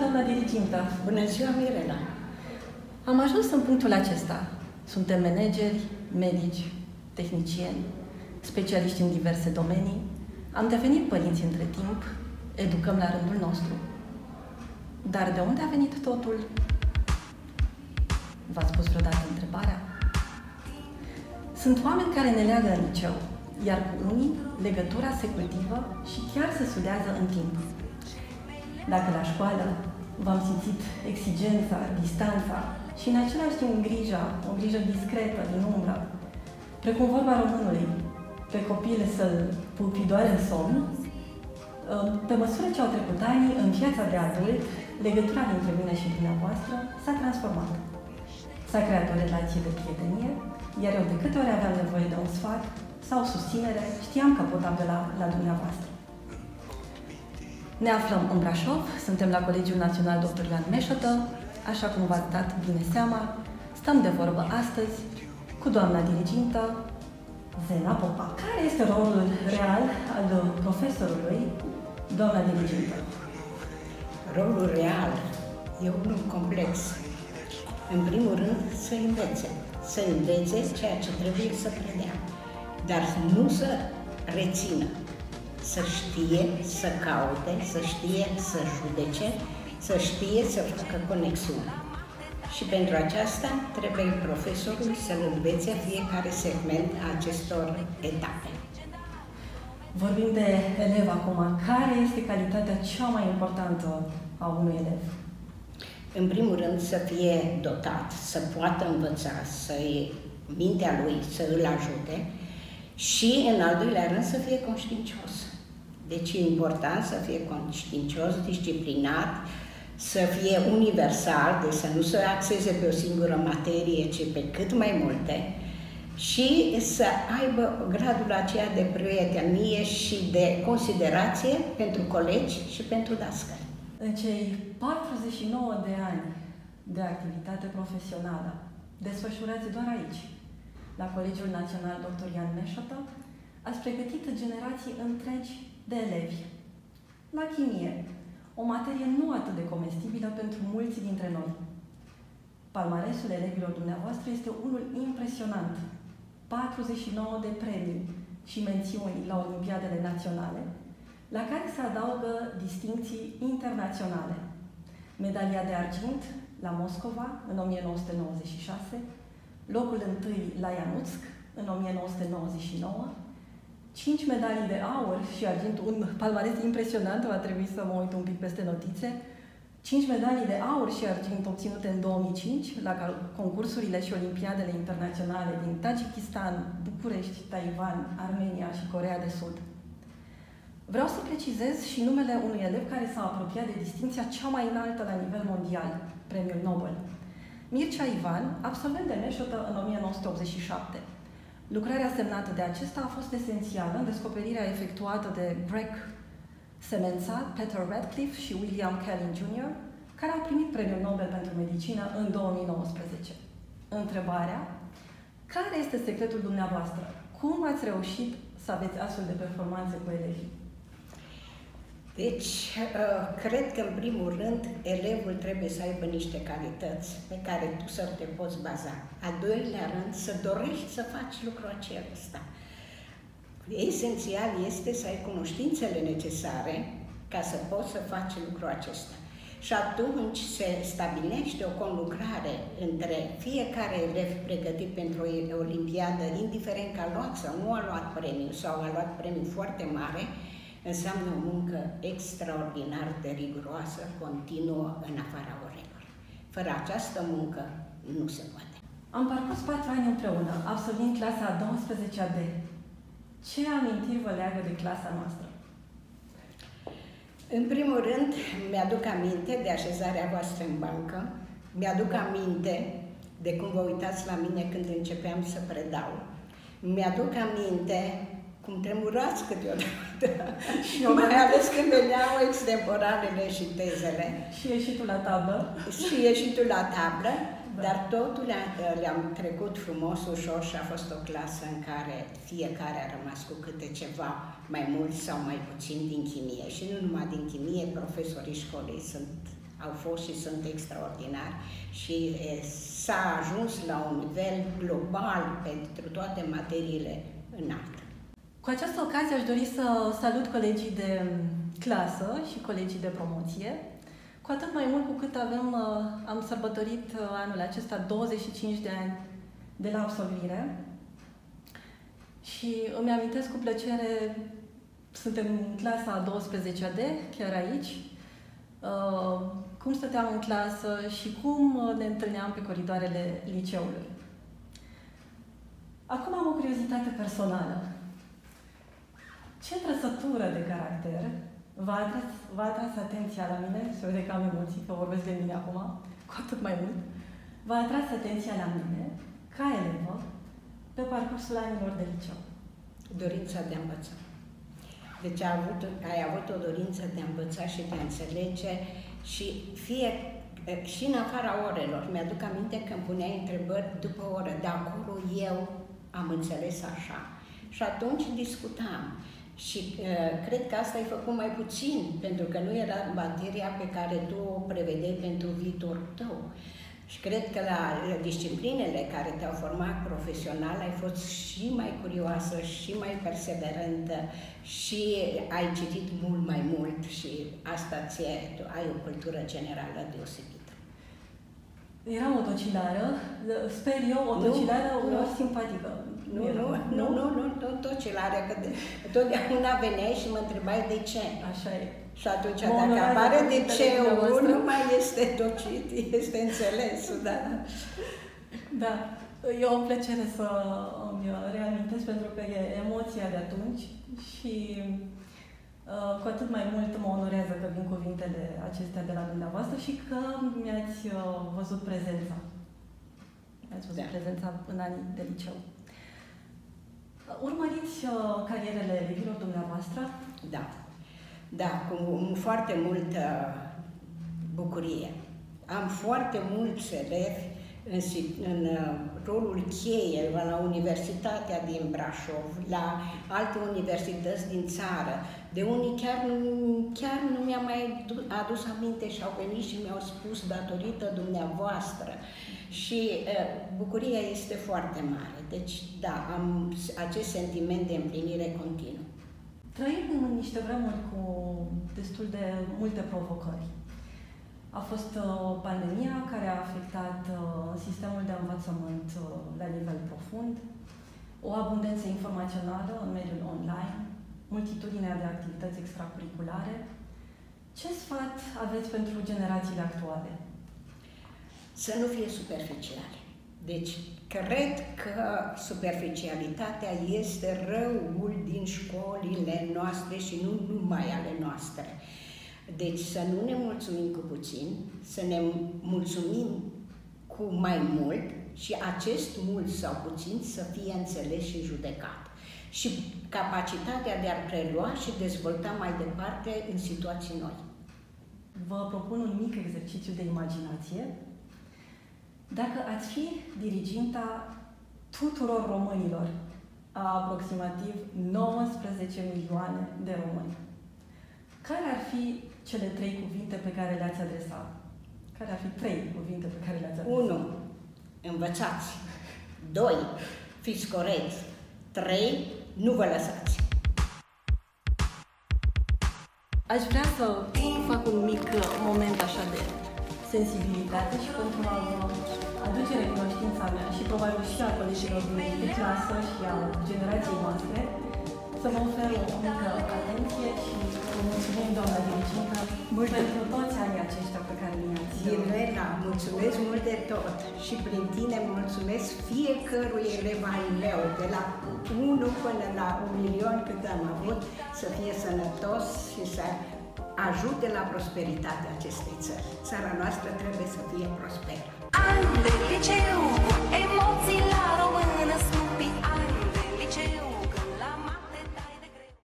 doamna dirigintă! Bună ziua, Mirela! Am ajuns în punctul acesta. Suntem manageri, medici, tehnicieni, specialiști în diverse domenii. Am devenit părinți între timp, educăm la rândul nostru. Dar de unde a venit totul? V-ați pus vreodată întrebarea? Sunt oameni care ne leagă în liceu, iar cu unii legătura se cultivă și chiar se sudează în timp. Dacă la școală v-am simțit exigența, distanța și în același timp grija, o grijă discretă, din umbră, precum vorba românului, pe copil să-l pupi doar în somn, pe măsură ce au trecut ani, în viața de adult, legătura dintre mine și dumneavoastră s-a transformat. S-a creat o relație de prietenie, iar eu de câte ori aveam nevoie de un sfat sau susținere, știam că pot apela la dumneavoastră. Ne aflăm în Brașov, suntem la Colegiul Național Dr. Ioan Meșotă, așa cum v-ați dat bine seama, stăm de vorbă astăzi cu doamna dirigintă Zena Popa. Care este rolul real al profesorului, doamna dirigintă? Rolul real e unul complex. În primul rând, să învețe. Să învețe ceea ce trebuie să predea. Dar nu să rețină. Să știe, să caute, să știe, să judece, să știe să facă conexiune. Și pentru aceasta trebuie profesorul să-l învețe fiecare segment a acestor etape. Vorbim de elev acum. Care este calitatea cea mai importantă a unui elev? În primul rând să fie dotat, să poată învăța, să mintea lui să îl ajute și, în al doilea rând, să fie conștiincios. Deci e important să fie conștiincios, disciplinat, să fie universal, deci să nu se axeze pe o singură materie, ci pe cât mai multe, și să aibă gradul aceea de prietenie și de considerație pentru colegi și pentru dascări. În cei 49 de ani de activitate profesională, desfășurați doar aici, la Colegiul Național Dr. Ian Meșotă, ați pregătit generații întregi de elevi. La chimie, o materie nu atât de comestibilă pentru mulți dintre noi. Palmaresul elevilor dumneavoastră este unul impresionant. 49 de premii și mențiuni la Olimpiadele Naționale, la care se adaugă distincții internaționale. Medalia de argint la Moscova în 1996, locul întâi la Ianutsk în 1999, 5 medalii de aur și argint, un palmares impresionant, va trebui să mă uit un pic peste notițe, 5 medalii de aur și argint obținute în 2005 la concursurile și olimpiadele internaționale din Tajikistan, București, Taiwan, Armenia și Corea de Sud. Vreau să precizez și numele unui elev care s-a apropiat de distinția cea mai înaltă la nivel mondial, Premiul Nobel. Mircea Ivan, absolvent de Meșotă în 1987. Lucrarea semnată de acesta a fost esențială în descoperirea efectuată de Greg Semenza, Peter Radcliffe și William Kellin Jr., care au primit Premiul Nobel pentru Medicină în 2019. Întrebarea, care este secretul dumneavoastră? Cum ați reușit să aveți astfel de performanțe cu elevii? Deci, uh, cred că, în primul rând, elevul trebuie să aibă niște calități pe care tu să te poți baza. A doilea rând, să dorești să faci lucrul acesta. Esențial este să ai cunoștințele necesare ca să poți să faci lucrul acesta. Și atunci se stabilește o conlucrare între fiecare elev pregătit pentru o olimpiadă, indiferent că a luat sau nu a luat premiu sau a luat premiu foarte mare, înseamnă o muncă extraordinar de riguroasă, continuă în afara orelor. Fără această muncă nu se poate. Am parcurs patru ani împreună, absolvind clasa a 12-a D. Ce amintiri vă leagă de clasa noastră? În primul rând, mi-aduc aminte de așezarea voastră în bancă, mi-aduc aminte de cum vă uitați la mine când începeam să predau. Mi-aduc aminte cum tremurați câteodată. și eu mai ales când veneau extemporalele și tezele. Și ieșitul la tablă. Și ieșitul la tablă, da. dar totul le-am trecut frumos, ușor și a fost o clasă în care fiecare a rămas cu câte ceva mai mult sau mai puțin din chimie. Și nu numai din chimie, profesorii școlii sunt au fost și sunt extraordinari și s-a ajuns la un nivel global pentru toate materiile înalte. Cu această ocazie aș dori să salut colegii de clasă și colegii de promoție, cu atât mai mult cu cât avem, am sărbătorit anul acesta 25 de ani de la absolvire și îmi amintesc cu plăcere, suntem în clasa a 12-a de, chiar aici, uh, cum stăteam în clasă și cum ne întâlneam pe coridoarele liceului. Acum am o curiozitate personală. Ce trăsătură de caracter v-a atras, v-a atras atenția la mine, se vede că am emoții, că vorbesc de mine acum, cu atât mai mult, v-a atras atenția la mine, ca elevă, pe parcursul anilor de liceu? Dorința de a învăța. Deci ai avut, ai avut o dorință de a învăța și de a înțelege și fie și în afara orelor. Mi-aduc aminte că îmi puneai întrebări după oră, de acolo eu am înțeles așa. Și atunci discutam. Și uh, cred că asta ai făcut mai puțin, pentru că nu era materia pe care tu o prevedeai pentru viitorul tău. Și cred că la disciplinele care te-au format profesional ai fost și mai curioasă, și mai perseverentă, și ai citit mult mai mult și asta ție, tu ai o cultură generală deosebită. Eram o tocilară, sper eu, o tocilară nu, simpatică. Nu, nu, nu, nu, nu, nu tocilară, că totdeauna veneai și mă întrebai de ce. Așa e. Și atunci, mă dacă apare de ce nu mai este tocit, este înțeles, da. Da, e o plăcere să îmi reamintesc pentru că e emoția de atunci și uh, cu atât mai mult mă onorează că vin cuvintele acestea de la dumneavoastră și că mi-ați uh, văzut prezența. Mi-ați văzut da. prezența în anii de liceu. Urmăriți uh, carierele elevilor dumneavoastră? Da. Da, cu foarte multă bucurie. Am foarte mulți elevi în, în uh, rolul cheie la Universitatea din Brașov, la alte universități din țară, de unii chiar nu, chiar nu mi-am mai adus aminte și au venit și mi-au spus datorită dumneavoastră. Și uh, bucuria este foarte mare. Deci, da, am acest sentiment de împlinire continuă. Trăim în niște vremuri cu destul de multe provocări. A fost uh, pandemia care a afectat uh, sistemul de învățământ uh, la nivel profund, o abundență informațională în mediul online, multitudinea de activități extracurriculare. Ce sfat aveți pentru generațiile actuale? Să nu fie superficiale. Deci, cred că superficialitatea este răul din școlile noastre și nu numai ale noastre. Deci să nu ne mulțumim cu puțin, să ne mulțumim cu mai mult și acest mult sau puțin să fie înțeles și judecat. Și capacitatea de a prelua și dezvolta mai departe în situații noi. Vă propun un mic exercițiu de imaginație dacă ați fi diriginta tuturor românilor, a aproximativ 19 milioane de români, care ar fi cele trei cuvinte pe care le-ați adresat? Care ar fi trei cuvinte pe care le-ați adresat? 1. Învățați. 2. Fiți corecți. 3. Nu vă lăsați. Aș vrea să fac un mic moment așa de sensibilitate și pentru a aduce recunoștința mea și probabil și a colegilor de clasă și a generației noastre, să vă ofer o mică atenție și vă mulțumim, doamna dirigintă, pentru toți anii aceștia pe care mi-ați... Irena, mulțumesc mult de tot și prin tine mulțumesc fiecărui elev al meu, de la 1 până la un milion cât am avut, să fie sănătos și să ajute la prosperitatea acestei țări. Țara noastră trebuie să fie prosperă. Al liceu,